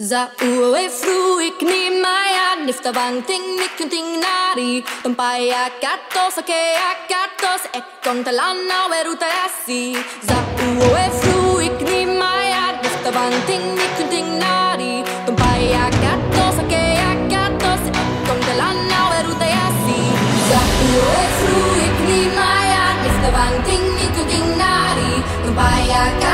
Za uwe fruik ni maya nifta bang ting mikunting nari Tumpaya katos ake akatos ekon talana weruta yasi fruik ni maya nifta bang ting mikunting nari Tumpaya katos ake akatos ekon talana weruta yasi fruik ni maya nifta bang ting mikunting nari Tumpaya katos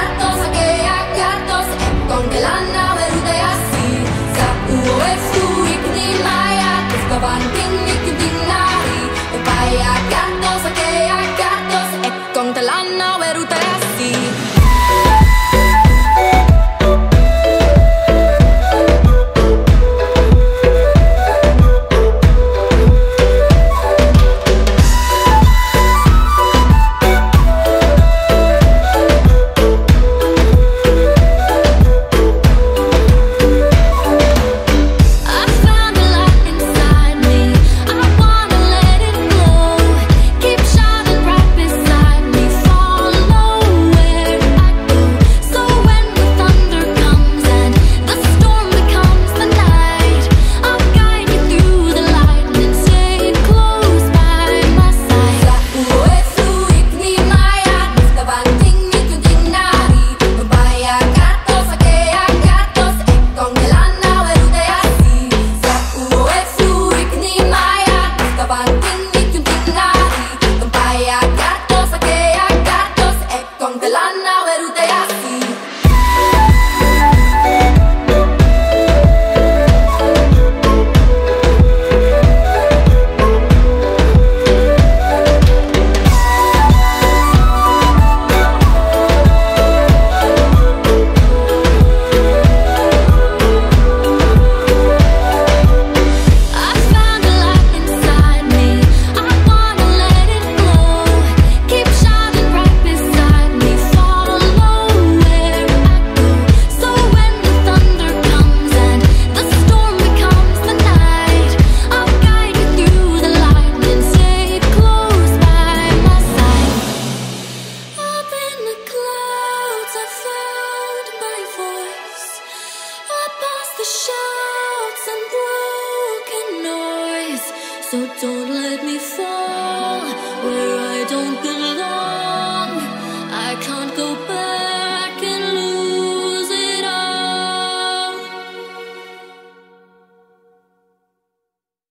shouts and broken noise. So don't let me fall where I don't belong.